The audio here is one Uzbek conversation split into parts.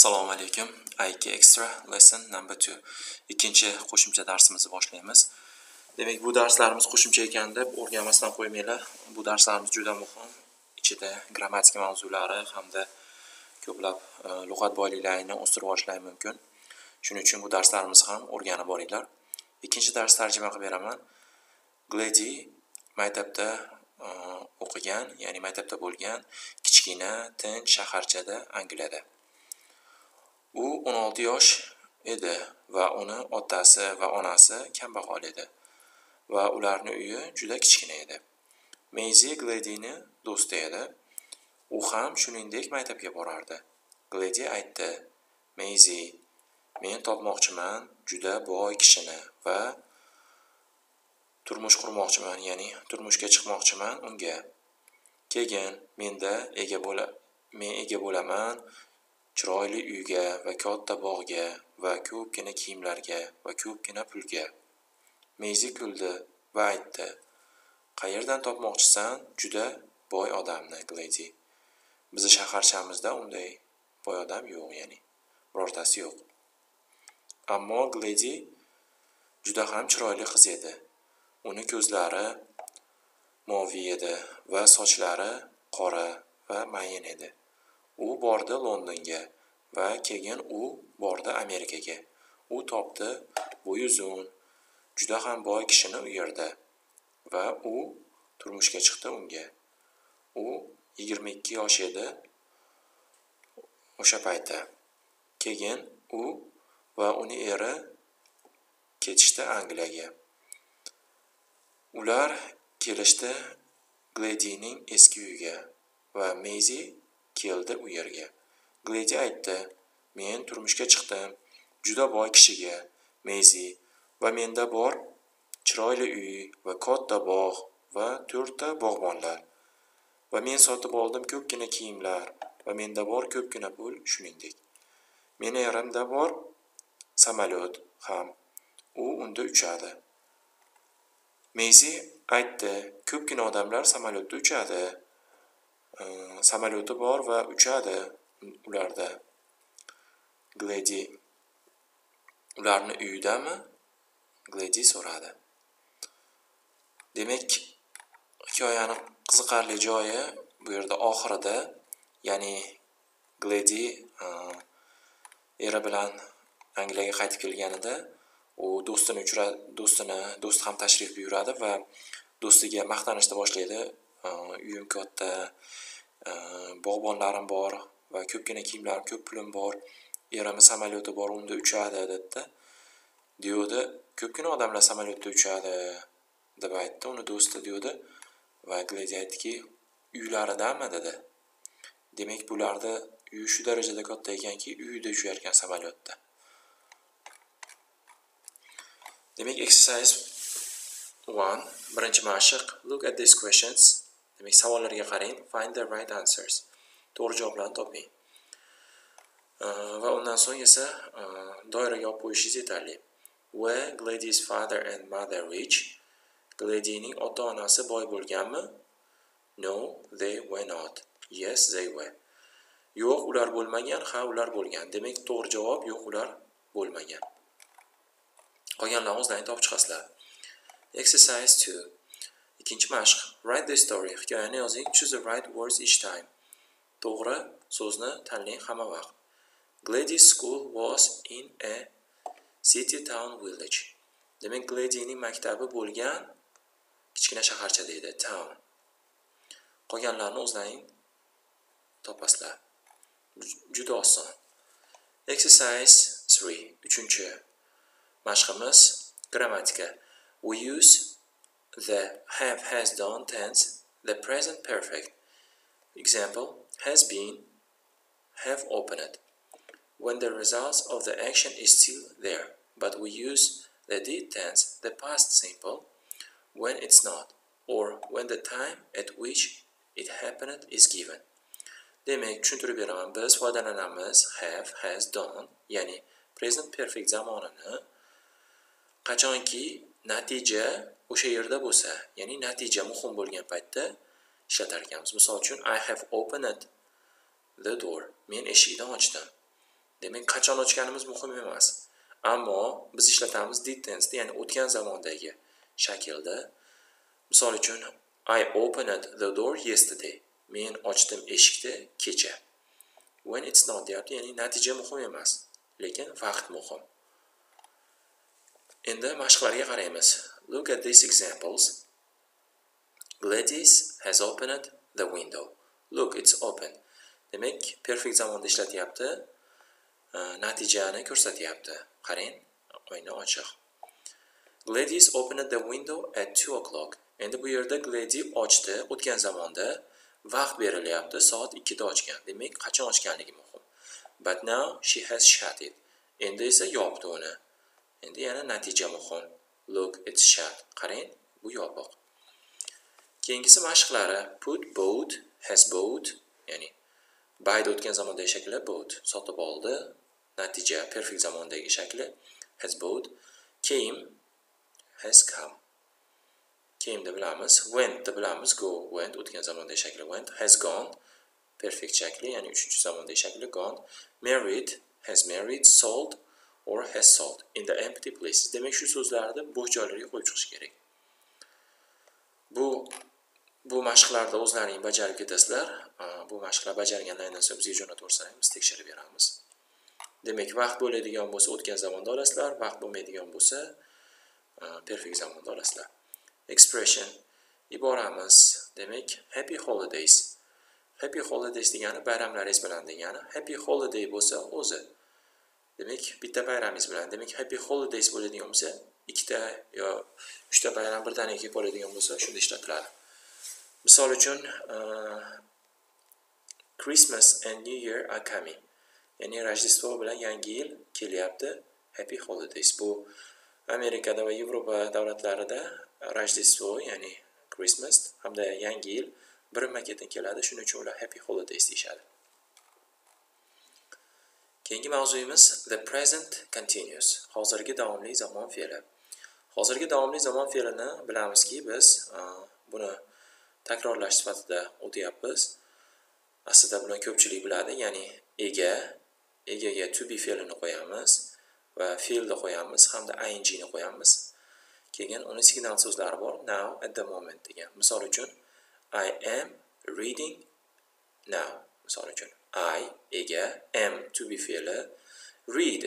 Assalomu alaykum. IK Extra lesson number 2. Ikkinchi qo'shimcha darsimizni boshlaymiz. Demak, bu darslarimiz qo'shimcha ekan deb o'rganmasdan qo'ymanglar. Bu darslarimiz juda muhim. Ichida grammatika mavzulari hamda ko'plab e, lug'at boyliklarini o'stirib olishlari mumkin. Shuning uchun bu darslarimizni ham o'rganib boringlar. Ikkinchi dars tarjima qilib beraman. Glady maktabda e, o'qigan, ya'ni maktabda bo'lgan kichkina, tinch shaharchada Angliyada. U 16 yosh edi va uni otasi va onasi kambag'al edi va ularning uyi juda kichkina edi. Meyzi Gledini do'sti edi. U ham shuningdek maktabga borardi. Gledi aytdi: "Meyzi, men topmoqchiman juda boy kishini va turmush qurmoqchiman, ya'ni turmushga chiqmoqchiman unga. Keyin menda ega bo'la men ega bo'laman chiroyli uyga va katta bog'ga va ko'pgina kiyimlarga va ko'pgina pulga. Meyzi kuldi va aytdi: "Qayerdan topmoqchisan juda boy odamni, Gledi? Bizni shaharchamizda unday boy odam yo'q, ya'ni birortasi yo'q." Ammo Gledi juda ham chiroyli qiz edi. Uni ko'zlari moviy edi va sochlari qora va mayin edi. U bordi Londonga va keyin u bordi Amerikaga. U topdi bo'yi uzun, juda ham boy kishini u yerda va u turmushga chiqdi unga. U 22 yosh edi o'sha paytda. Keyin u va uni eri ketishdi Angliyaga. Ular kelishdi Gledining eski uyiga va Meyzi keldi u yerga. Gledi aytdi: "Men turmushga chiqdim juda boy kishiga, Meyzi, va menda bor chiroyli uy va katta bog' va to'rtta bog'bonlar. Va men sotib oldim ko'pgina kiyimlar va menda bor ko'pgina pul shuningdek. Meni erimda bor samolyot ham. U unda uchadi." Meyzi aytdi: "Ko'pgina odamlar samolyotda uchadi. Samolyoti bor va uchadi ularda." Gledi: "Ularni uyidami?" Gledi so'radi. Demak, hikoyani qiziqarli joyi bu yerda oxirida, ya'ni Gledi eri bilan Angliyaga qaytib kelganida u do'stini uchra do'stini do'sti ham tashrif buyuradi va do'stiga maqtanishni boshlaydi. E, uyim katta, e, bog'bonlarim bor va ko'pgina kiyimlar ko'p pulim bor. Erimni samolyoti bor, unda uchadi dedi-da. Ko'pgina odamlar samolyotda uchadi deb aytdi uni do'sti deyuvdi va Gledi aytdiki, uylaridami dedi. Demak, bularni uyi shu darajada katta ekanki, uyida uchar ekan samolyotda. Demak, exercise 1, birinchi mashq. Look at these questions. Demak, savollarga qarang. Find the right answers. To'g'ri javoblarni toping. Va undan so'ng esa e, doiraga olib qo'yishingiz yetarli. where Glady's father and mother rich? Gladyning ota-onasi boy bo'lganmi? No, they were not. Yes, they were. Yo'q, ular bo'lmagan, ha, ular bo'lgan. Demak, to'g'ri javob yo'q, ular bo'lmagan. Qolganlarni o'zlaring topib chiqasizlar. Exercise 2. Ikkinchi mashq. Write the story. Hikoyani yozing. Choose the right words each time. To'g'ri so'zni tanlang hamma vaqt. Glady's school was in a city town village. Demak, Gladyning maktabi bo'lgan kichkina shaharcha deydi, town. Qolganlarni o'zlaring topasizlar. Juda oson. Exercise 3. Uchinchi mashqimiz grammatika. We use the have has done tense, the present perfect. Example: has been, have opened. When the results of the action is still there, but we use the did tense, the past simple, when it's not, or when the time at which it happened is given. Demak, tushuntirib beraman. Biz foydalanamiz have, has, done, ya'ni present perfect zamonini qachonki natija o'sha yerda bo'lsa, ya'ni natija muhim bo'lgan paytda ishlatar ekanmiz. Misol uchun I have opened the door. Men eshikni ochdim. demak qachon ochganimiz muhim emas. Ammo biz ishlatamiz did tense ya'ni o'tgan zamondagi shaklda. Misol uchun i opened the door yesterday. Men ochdim eshikni kecha. When it's not deyapti ya'ni natija muhim emas lekin vaqt muhim. Endi mashqlarga qaraymiz. Look at these examples. Gladys has opened the window. Look it's open. Demek perfect zamonda ishlatyapti. Uh, natijani ko'rsatyapti. Qarang oyna ochiq. Gladys opened the window at 2 o'clock. Endi bu yerda Glady ochdi o'tgan zamonda. Vaqt berilyapti soat 2 da ochgan. Demak qachon ochganligi muhim. But now she has shut it. Endi esa yopdi uni. Endi yana natija muhim. Look it's shut. Qarang bu yopiq. Keyingisi mashqlari. Put bought has bought ya'ni bayda o'tgan zamondagi shakli bought sotib oldi. Natija perfect zamondagi shakli has bought came has come. Came bilamiz. Went bilamiz. Go went o'tgan zamondagi shakli went has gone. Perfect shakli ya'ni uchinchi zamondagi shakli gone. Married has married sold or has sold. In the empty places. Demak shu so'zlarni bo'sh joylarga qo'yib chiqish kerak. Bu bu mashqlarni o'zlaring bajarib ketasizlar. Bu mashqlar bajargandan so'ng bizga jo'natib yuborsangiz biz tekshirib beramiz. Demak vaqt bo'ladigan bo'lsa o'tgan zamonda olasizlar vaqt bo'lmaydigan bo'lsa perfekt zamonda olasizlar. Expression iboramiz. Demak happy holidays. Happy holidays degani bayramlaringiz bilan degani. Happy holiday bo'lsa o'zi. Demak bitta bayramingiz bilan. Demak happy holidays bo'ladigan bo'lsa ikkita yo uchta bayram birdaniga kelib qoladigan bo'lsa shunda ishlatiladi. Misol uchun uh, christmas and new year are coming. Ya'ni rojdestvo bilan yangi yil kelyapti. Happy holidays. Bu amerikada va yevropa davlatlarida rojdestvo ya'ni christmas hamda yangi yil birma ketin keladi. Shuning uchun ular happy holidays deyishadi. Keyingi mavzuyimiz the present continuous hozirgi davomli zamon fe'li. Hozirgi davomli zamon fe'lini bilamizki biz uh, buni takrorlash sifatida o'tyapmiz. Aslida buni ko'pchilik biladi ya'ni ega egaga to be fe'lini qo'yamiz va fe'lni qo'yamiz hamda ingni qo'yamiz. Keyin uni signal so'zlari bor now at the moment degan. Misol uchun i am reading now. Misol uchun I ega am to be fe'li read.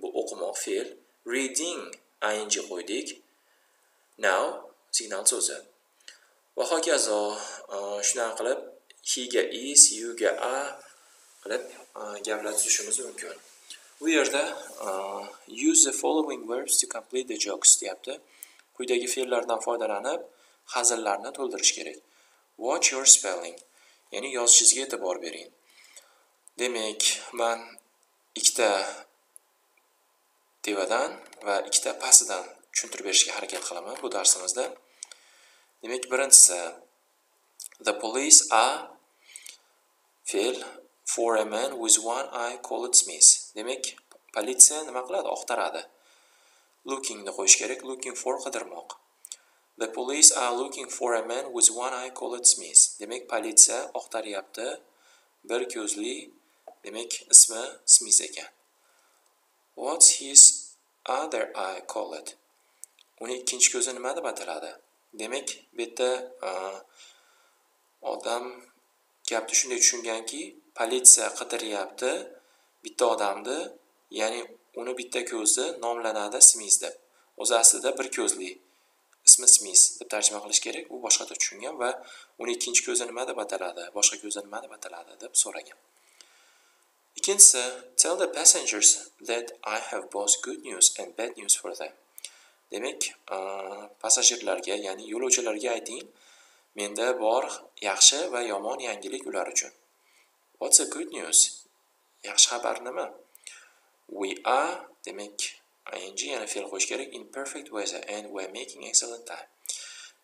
Bu o'qimoq fe'l. Reading ing qo'ydik. Now signal so'zi. Va hokazo uh, shunaqa qilib he ga is yuga a qilib uh, gaplar tuzishimiz mumkin. Bu yerda uh, use the following verbs to complete the jokes deyapti. Quyidagi fe'llardan foydalanib hazillarni to'ldirish kerak. Watch your spelling ya'ni yozishingizga e'tibor bering. Demak man ikkita tevadan va ikkita pastidan tushuntirib berishga harakat qilaman bu darsimizda. Demak birinchisi the police are fe'l for a man with one eye called smith demak politsiya nima qiladi? Oqtaradi. Lookingni qo'yish kerak. Looking for qidirmoq. The police are looking for a man with one eye called smith demak politsiya oqtaryapti. Bir ko'zli demak ismi smith ekan. What's his other eye called? Uni ikkinchi ko'zi nima deb ataladi demak bu yerda e, odam gapni shunday tushunganki politsiya qidiryapti bitta odamni ya'ni uni bitta ko'zi nomlanadi smis deb. O'zi aslida bir ko'zli ismi smis deb tarjima qilish kerak. U boshqacha tushungan va uni ikkinchi ko'zi nima deb ataladi boshqa ko'zi nima deb ataladi deb so'ragan. Ikkinchisi tell the passengers that i have both good news and bad news for them. Demak e, passajirlarga ya'ni yo'lovchilarga ayting menda bor yaxshi va yomon yangilik ular uchun. What's a good news? Yaxshi xabar nima? We are demak ing yana fe'l qo'yish kerak in perfect weather and we're making excellent time.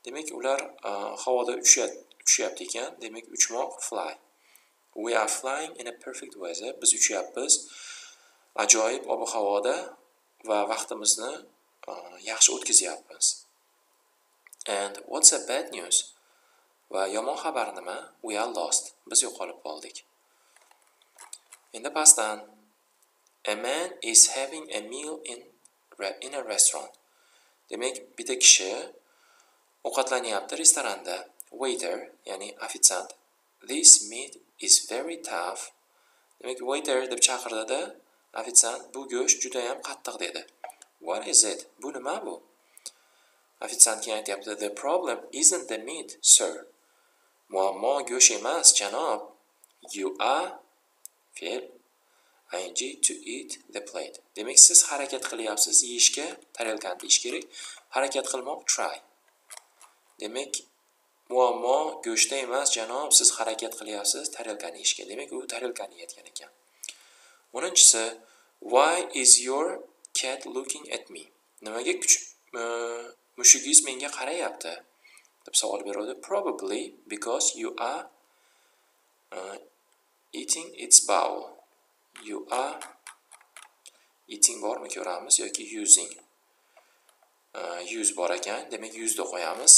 Demak ular e, havoda uchishyapti ekan demak uchmoq fly. We are flying in a perfect weather biz uchyapmiz ajoyib ob havoda va vaqtimizni Uh, yaxshi o'tkazyapmiz. And what's a bad news? Va yomon xabar nima? We are lost. Biz yo'qolib qoldik. Endi pastdan a man is having a meal in in a restaurant. Demak bitta kishi ovqatlanyapti restoranda. Waiter ya'ni ofitsiant this meat is very tough. Demak waiter deb chaqirdida ofitsiant bu go'sht judayam qattiq dedi. What is it? Bu nima bu? Ofitsiant keyin aytyapti the problem isn't the meat sir. Muammo go'sht emas janob. You are fe'l ing to eat the plate. Demak siz harakat qilyapsiz. Yeyishga tarelkani ish kerak. Harakat qilmoq try. Demak muammo go'shtda emas janob. Siz harakat qilyapsiz tarelkani yeyishga. Demak u tarelkani yeyotgan ekan. O'ninchisi why is your cat looking at me. Nimaga e, mushugingiz menga qarayapti? deb savol beradi probably because you are uh, eating its bowl. You are eating bormi ko'ramiz yoki using? Uh, use bor ekan demak use'ni qo'yamiz.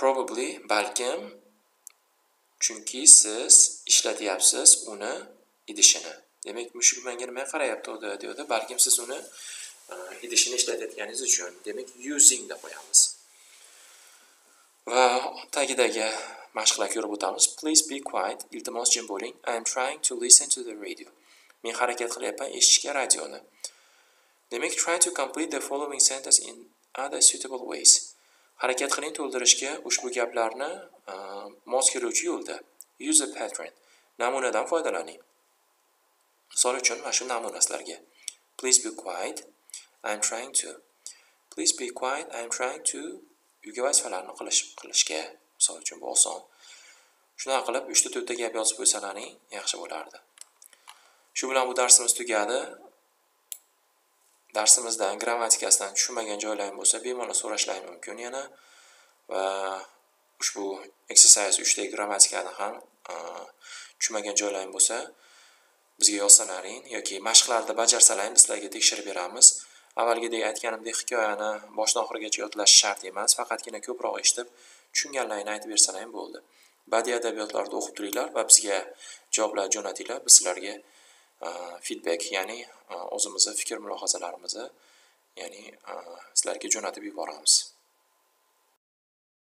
Probably balkim chunki siz ishlatyapsiz uni idishini. Demak mushuk menga nima qarayapti deyapti balkim siz uni e, idishini ishlatayotganingiz uchun. Demak using deb qo'yamiz. Va tagidagi mashqlar ko'rib o'tamiz. Please be quiet. Iltimos jim bo'ling. I am trying to listen to the radio. Men harakat qilyapman eshitishga radioni. Demak try to complete the following sentence in other suitable ways. Harakat qiling to'ldirishga ushbu gaplarni e, mos keluvchi yo'lda. Use a pattern. Namunadan foydalaning. Misol uchun mana shu namuna please be quiet. I'm trying to. Please be quiet. I'm trying to uyga vazifalarni qilish qilishga misol uchun bu oson shunaqa qilib uchta to'rtta gap yozib qo'ysalaring yaxshi bo'lardi. Shu bilan bu darsimiz tugadi. Darsimizdan grammatikasidan tushunmagan joylaring bo'lsa bemalol so'rashlaring mumkin yana. Va ushbu exercise uchdagi grammatikani ham tushunmagan joylaring bo'lsa bizga yozsalaring yoki mashqlarni bajarsalaring biz sizlarga tekshirib beramiz. Avvalgidek aytganimdek hikoyani boshidan oxirigacha yodlash shart emas faqatgina ko'proq eshitib tushunganlaringni aytib bersang ham bo'ldi. Badiiy adabiyotlarni o'qib turinglar va bizga javoblar jo'natinglar biz sizlarga feedback ya'ni o'zimizni fikr mulohazalarimizni ya'ni sizlarga jo'natib yuboramiz.